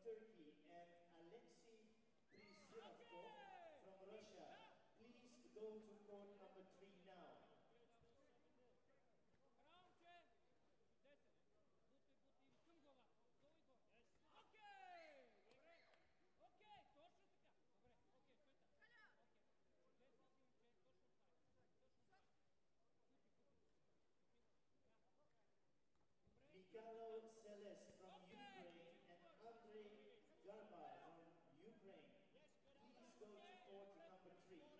Turkey and Alexei Prizhinovko from Russia. Please go to to forward to number three.